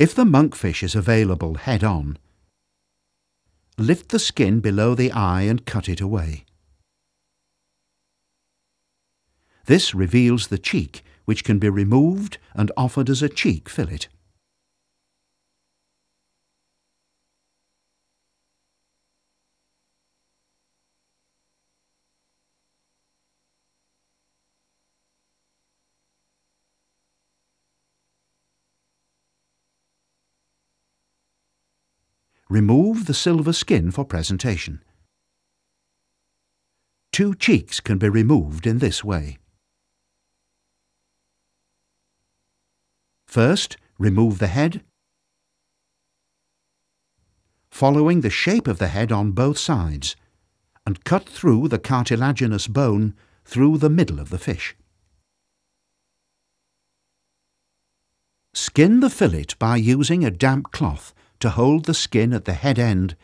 If the monkfish is available head on, lift the skin below the eye and cut it away. This reveals the cheek, which can be removed and offered as a cheek fillet. Remove the silver skin for presentation. Two cheeks can be removed in this way. First, remove the head, following the shape of the head on both sides, and cut through the cartilaginous bone through the middle of the fish. Skin the fillet by using a damp cloth to hold the skin at the head end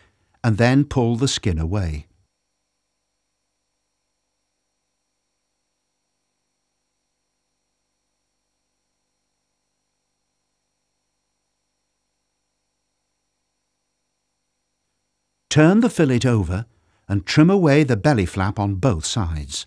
and then pull the skin away. Turn the fillet over and trim away the belly flap on both sides.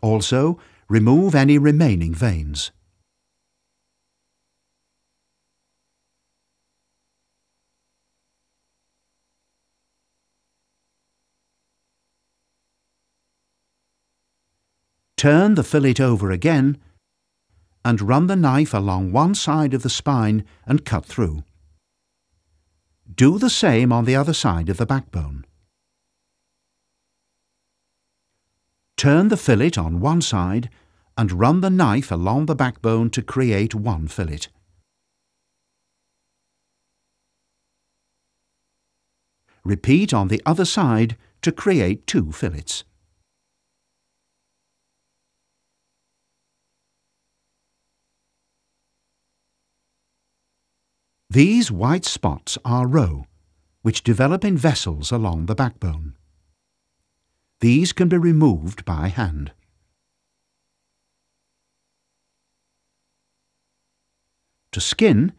Also, remove any remaining veins. Turn the fillet over again and run the knife along one side of the spine and cut through. Do the same on the other side of the backbone. Turn the fillet on one side and run the knife along the backbone to create one fillet. Repeat on the other side to create two fillets. These white spots are roe, which develop in vessels along the backbone. These can be removed by hand. To skin,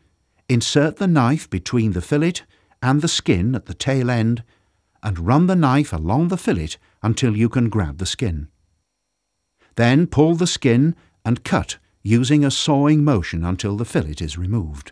insert the knife between the fillet and the skin at the tail end and run the knife along the fillet until you can grab the skin. Then pull the skin and cut using a sawing motion until the fillet is removed.